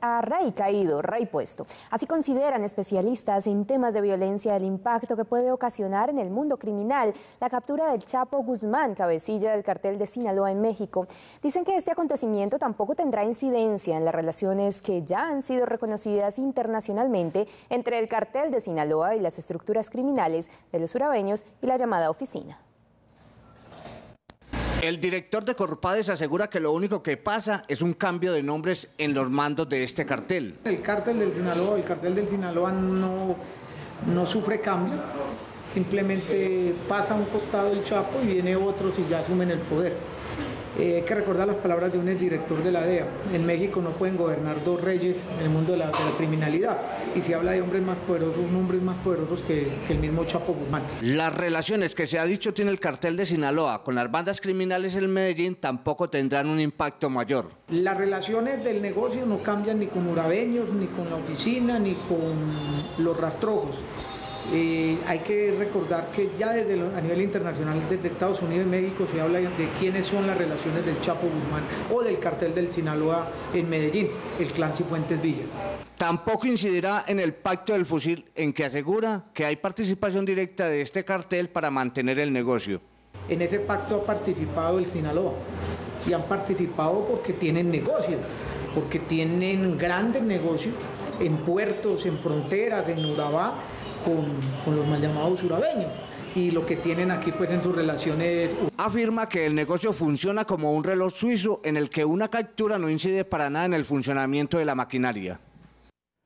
a rey caído, rey puesto. Así consideran especialistas en temas de violencia el impacto que puede ocasionar en el mundo criminal la captura del Chapo Guzmán, cabecilla del cartel de Sinaloa en México. Dicen que este acontecimiento tampoco tendrá incidencia en las relaciones que ya han sido reconocidas internacionalmente entre el cartel de Sinaloa y las estructuras criminales de los urabeños y la llamada oficina. El director de Corpades asegura que lo único que pasa es un cambio de nombres en los mandos de este cartel. El cartel del Sinaloa, el cartel del Sinaloa no, no sufre cambio, simplemente pasa a un costado el Chapo y viene otros y ya asumen el poder. Eh, hay que recordar las palabras de un exdirector de la DEA. En México no pueden gobernar dos reyes en el mundo de la, criminalidad. Y se habla de hombres más poderosos, hombres más poderosos que, que, el mismo Chapo Guzmán. Las relaciones que se ha dicho tiene el cartel de Sinaloa con las bandas criminales en Medellín tampoco tendrán un impacto mayor. Las relaciones del negocio no cambian ni con urabeños, ni con la oficina, ni con los rastrojos. Eh, hay que recordar que ya desde a nivel internacional, desde Estados Unidos y México, se habla de quiénes son las relaciones del Chapo Guzmán o del cartel del Sinaloa en Medellín, el clan Cifuentes Villa. Tampoco incidirá en el pacto del fusil en que asegura que hay participación directa de este cartel para mantener el negocio. En ese pacto ha participado el Sinaloa y han participado porque tienen negocios, porque tienen grandes negocios en puertos, en fronteras, en Urabá con, los mal llamados urabeños y lo que tienen aquí pues en sus relaciones. Afirma que el negocio funciona como un reloj suizo en el que una captura no incide para nada en el funcionamiento de la maquinaria.